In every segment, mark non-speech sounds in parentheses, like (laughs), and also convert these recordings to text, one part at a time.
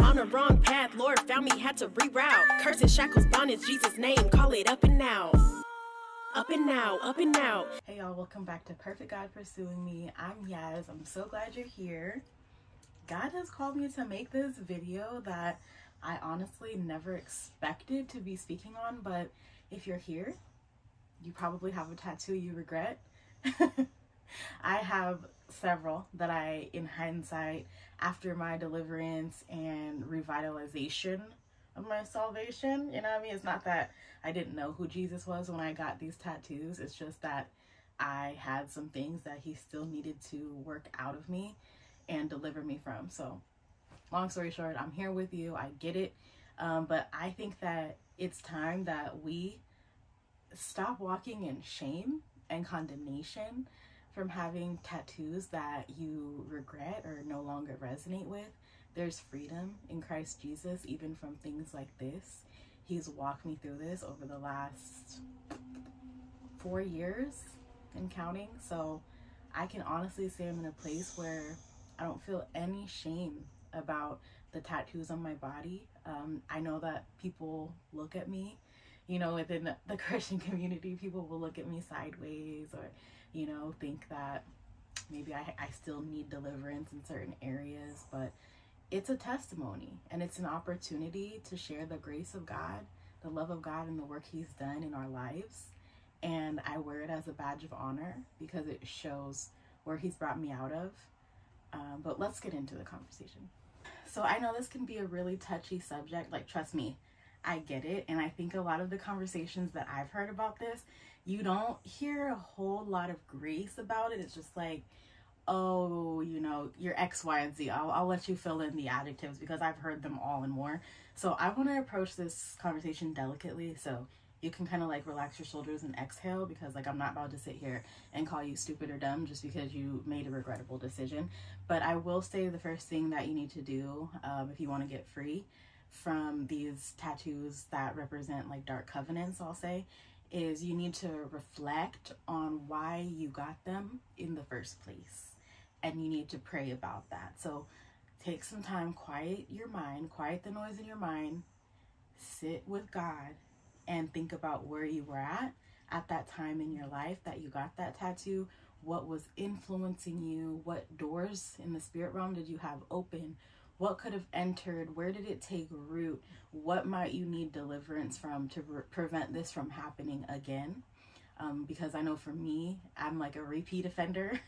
On the wrong path, Lord found me, had to reroute. Curses, shackles, bondage, Jesus' name, call it up and now. Up and now, up and now. Hey y'all, welcome back to Perfect God Pursuing Me. I'm Yaz. I'm so glad you're here. God has called me to make this video that I honestly never expected to be speaking on, but if you're here, you probably have a tattoo you regret. (laughs) I have several that I, in hindsight, after my deliverance and revitalization of my salvation, you know what I mean? It's not that I didn't know who Jesus was when I got these tattoos, it's just that I had some things that he still needed to work out of me and deliver me from. So, long story short, I'm here with you. I get it. Um, but I think that it's time that we stop walking in shame and condemnation from having tattoos that you regret or no longer resonate with. There's freedom in Christ Jesus, even from things like this. He's walked me through this over the last four years and counting. So I can honestly say I'm in a place where I don't feel any shame about the tattoos on my body. Um, I know that people look at me, you know, within the (laughs) Christian community, people will look at me sideways or, you know, think that maybe I, I still need deliverance in certain areas, but it's a testimony and it's an opportunity to share the grace of God, the love of God, and the work He's done in our lives. And I wear it as a badge of honor because it shows where He's brought me out of. Um, but let's get into the conversation. So I know this can be a really touchy subject. Like, trust me, I get it. And I think a lot of the conversations that I've heard about this, you don't hear a whole lot of grace about it. It's just like, oh, you know, your X, Y, and Z. I'll, I'll let you fill in the adjectives because I've heard them all and more. So I want to approach this conversation delicately. So you can kind of like relax your shoulders and exhale because like I'm not about to sit here and call you stupid or dumb just because you made a regrettable decision. But I will say the first thing that you need to do um, if you want to get free from these tattoos that represent like dark covenants, I'll say, is you need to reflect on why you got them in the first place. And you need to pray about that. So take some time, quiet your mind, quiet the noise in your mind, sit with God, and think about where you were at at that time in your life that you got that tattoo. What was influencing you? What doors in the spirit realm did you have open? What could have entered where did it take root what might you need deliverance from to re- prevent this from happening again? Um, because i know for me i'm like a repeat offender.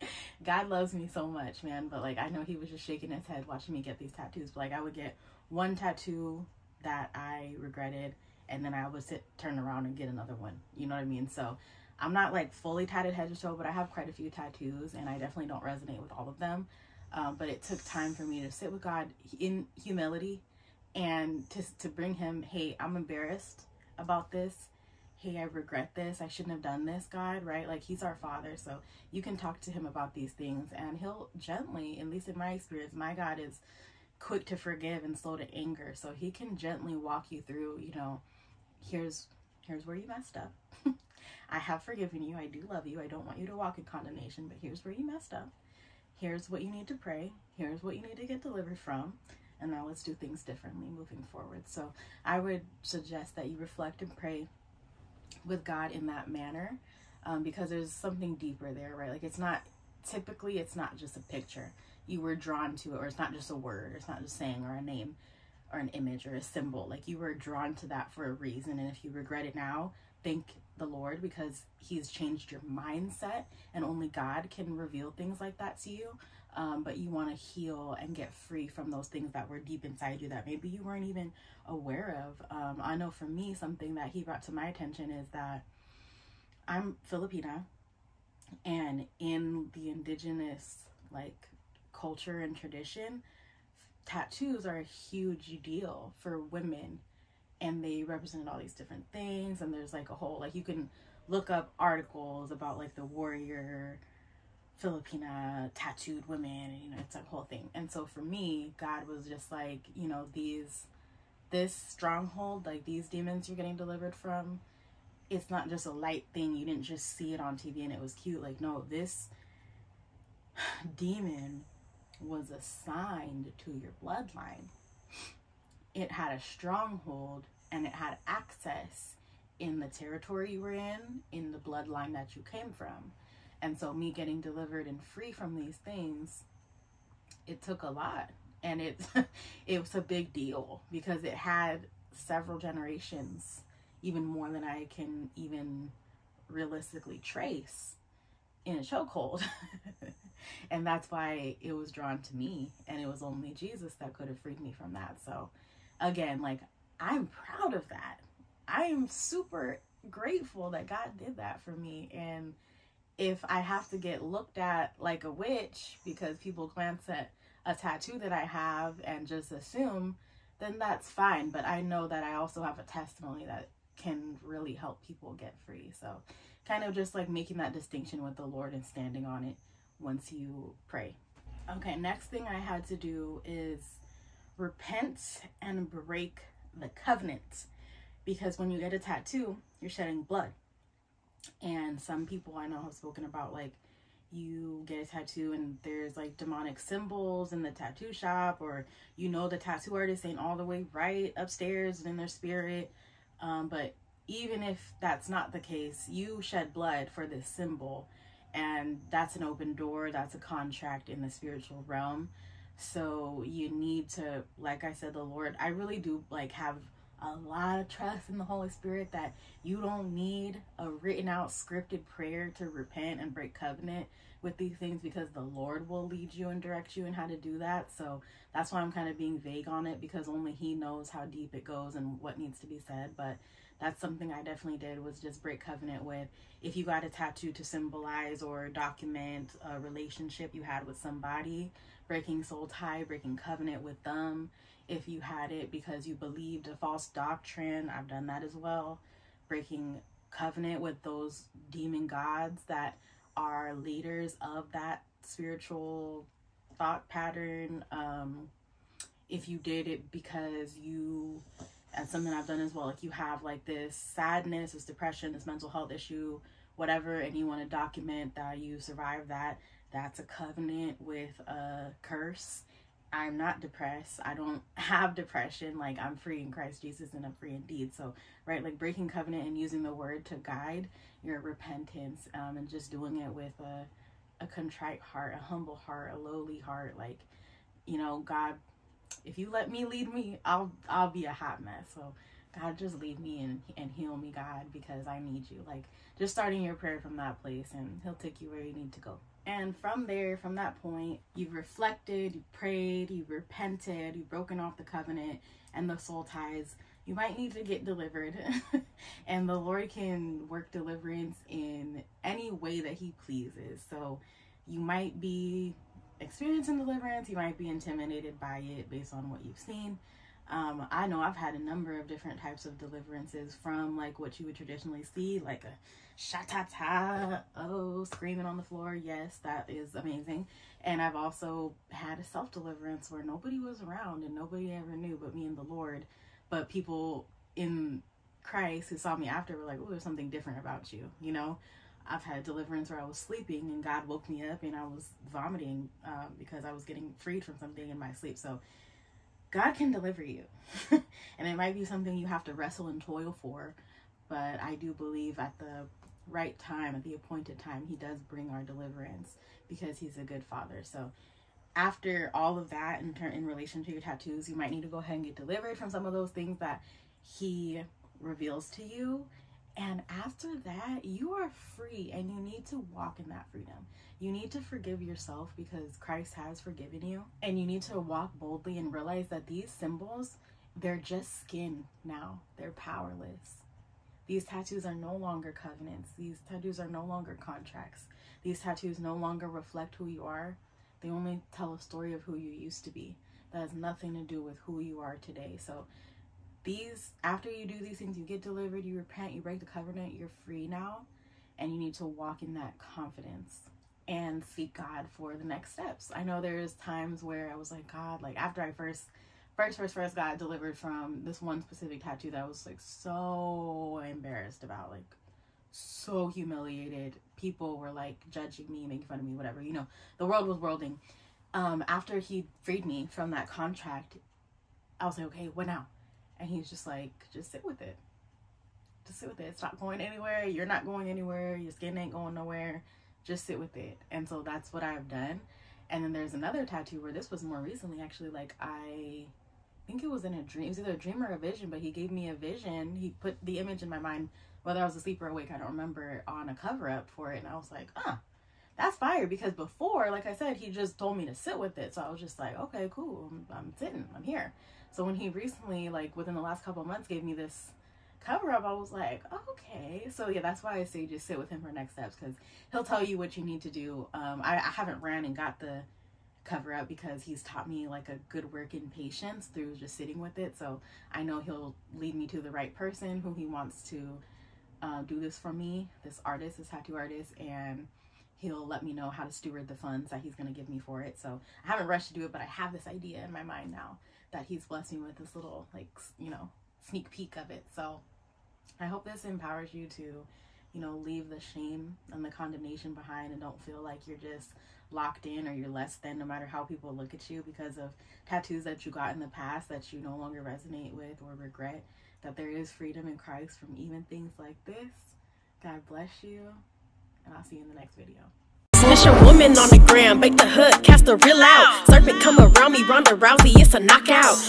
(laughs) God loves me so much man but like i know he was just shaking his head watching me get these tattoos but, like i would get one tattoo that i regretted and then i would sit turn around and get another one you know what i mean? So i'm not like fully tatted head to toe but i have quite a few tattoos and i definitely don't resonate with all of them um, but it took time for me to sit with God in humility and to, to bring him, hey, I'm embarrassed about this. Hey, I regret this. I shouldn't have done this, God, right? Like, he's our father. So you can talk to him about these things and he'll gently, at least in my experience, my God is quick to forgive and slow to anger. So he can gently walk you through, you know, here's here's where you messed up. (laughs) I have forgiven you. I do love you. I don't want you to walk in condemnation, but here's where you messed up here's what you need to pray, here's what you need to get delivered from, and now let's do things differently moving forward. So I would suggest that you reflect and pray with God in that manner um, because there's something deeper there, right? Like it's not typically it's not just a picture you were drawn to it or it's not just a word or it's not just saying or a name or an image or a symbol like you were drawn to that for a reason and if you regret it now thank the Lord because He's changed your mindset, and only God can reveal things like that to you. Um, but you want to heal and get free from those things that were deep inside you that maybe you weren't even aware of. Um, I know for me, something that He brought to my attention is that I'm Filipina, and in the indigenous like culture and tradition, tattoos are a huge deal for women and they represented all these different things and there's like a whole like you can look up articles about like the warrior Filipina tattooed women and you know it's a whole thing. And so for me God was just like you know these this stronghold like these demons you're getting delivered from it's not just a light thing. You didn't just see it on TV and it was cute. Like no this (sighs) demon was assigned to your bloodline. It had a stronghold and it had access in the territory you were in, in the bloodline that you came from. And so, me getting delivered and free from these things, it took a lot. And it, (laughs) it was a big deal because it had several generations, even more than I can even realistically trace in a chokehold. (laughs) and that's why it was drawn to me. And it was only Jesus that could have freed me from that. So, again, like, I'm proud of that. I am super grateful that God did that for me. And if I have to get looked at like a witch because people glance at a tattoo that I have and just assume, then that's fine. But I know that I also have a testimony that can really help people get free. So, kind of just like making that distinction with the Lord and standing on it once you pray. Okay, next thing I had to do is repent and break the covenant because when you get a tattoo, you're shedding blood. And some people I know have spoken about like you get a tattoo and there's like demonic symbols in the tattoo shop, or you know the tattoo artist ain't all the way right upstairs and in their spirit. Um, but even if that's not the case, you shed blood for this symbol, and that's an open door, that's a contract in the spiritual realm. So you need to, like I said, the Lord, I really do like have a lot of trust in the Holy Spirit that you don't need a written out scripted prayer to repent and break covenant with these things because the Lord will lead you and direct you in how to do that. So that's why I'm kind of being vague on it because only He knows how deep it goes and what needs to be said. But that's something I definitely did was just break covenant with. If you got a tattoo to symbolize or document a relationship you had with somebody, breaking soul tie, breaking covenant with them. If you had it because you believed a false doctrine, I've done that as well. Breaking covenant with those demon gods that are leaders of that spiritual thought pattern. Um, if you did it because you and something I've done as well. Like you have like this sadness, this depression, this mental health issue, whatever, and you want to document that you survived that. That's a covenant with a curse. I'm not depressed. I don't (laughs) have depression. Like I'm free in Christ Jesus and I'm free indeed. So, right, like breaking covenant and using the word to guide your repentance um, and just doing it with a, a contrite heart, a humble heart, a lowly heart. Like, you know, God if you let me lead me, I'll I'll be a hot mess. So God just leave me and and heal me, God, because I need you. Like just starting your prayer from that place and he'll take you where you need to go. And from there, from that point, you've reflected, you've prayed, you've repented, you've broken off the covenant and the soul ties. You might need to get delivered. (laughs) and the Lord can work deliverance in any way that He pleases. So you might be experiencing deliverance, you might be intimidated by it based on what you've seen. Um, I know I've had a number of different types of deliverances from like what you would traditionally see, like a shatata, oh, screaming on the floor. Yes, that is amazing. And I've also had a self deliverance where nobody was around and nobody ever knew but me and the Lord. But people in Christ who saw me after were like, oh, there's something different about you, you know? I've had deliverance where I was sleeping and God woke me up and I was vomiting um, because I was getting freed from something in my sleep. So God can deliver you. (laughs) and it might be something you have to wrestle and toil for. But I do believe at the right time, at the appointed time, He does bring our deliverance because He's a good Father. So after all of that in, turn, in relation to your tattoos, you might need to go ahead and get delivered from some of those things that He reveals to you and after that, you are free and you need to walk in that freedom. You need to forgive yourself because Christ has forgiven you. And you need to walk boldly and realize that these symbols, they're just skin now, they're powerless. These tattoos are no longer covenants, these tattoos are no longer contracts. These tattoos no longer reflect who you are, they only tell a story of who you used to be. That has nothing to do with who you are today. So these after you do these things you get delivered you repent you break the covenant you're free now and you need to walk in that confidence and seek god for the next steps. I know there's times where i was like god like after i first first first first got delivered from this one specific tattoo that I was like so embarrassed about like so humiliated. People were like judging me making fun of me whatever you know the world was worlding. Um, after he freed me from that contract, I was like, okay, what now? And he's just like, just sit with it. Just sit with it. It's not going anywhere. You're not going anywhere. Your skin ain't going nowhere. Just sit with it. And so that's what I've done. And then there's another tattoo where this was more recently, actually. Like, I think it was in a dream. It was either a dream or a vision, but he gave me a vision. He put the image in my mind, whether I was asleep or awake, I don't remember, on a cover up for it. And I was like, ah, that's fire. Because before, like I said, he just told me to sit with it. So I was just like, okay, cool. I'm, I'm sitting. I'm here. So when he recently, like within the last couple months, gave me this cover up, I was like, okay. So yeah, that's why I say just sit with him for next steps because he'll tell you what you need to do. Um, I, I haven't ran and got the cover up because he's taught me like a good work in patience through just sitting with it. So I know he'll lead me to the right person who he wants to uh, do this for me, this artist, this tattoo artist, and he'll let me know how to steward the funds that he's going to give me for it. So I haven't rushed to do it, but I have this idea in my mind now that he's blessed me with this little like, you know, sneak peek of it. So I hope this empowers you to, you know, leave the shame and the condemnation behind and don't feel like you're just locked in or you're less than no matter how people look at you because of tattoos that you got in the past that you no longer resonate with or regret that there is freedom in Christ from even things like this. God bless you, and I'll see you in the next video. Smash a woman on the ground, break the hood, cast the real out. Serpent come around me, Ronda Rousey, it's a knockout.